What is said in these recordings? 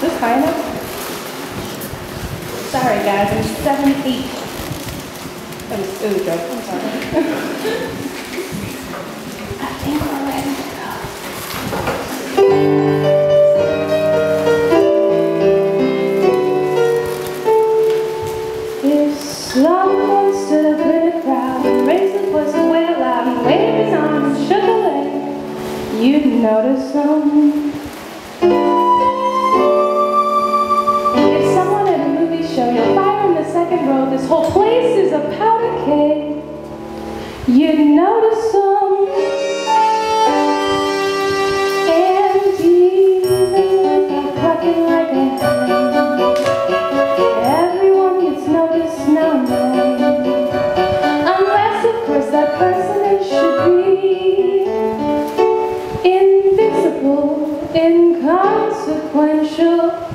Is this high enough? Sorry guys, I'm seven eight. It was, it was a joke, I'm sorry. I think we're ready to go. Someone stood up in a crowd raised a voice and loud and waved his arms and you'd notice them. This whole place is a powder keg, you'd notice even without clucking like a hen, Everyone gets noticed now and. Unless, of course, that person it should be. Invisible, inconsequential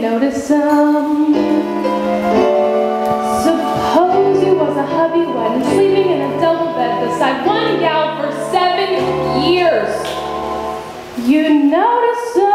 notice some. Suppose you was a hubby one, sleeping in a double bed beside one gal for seven years. You notice them.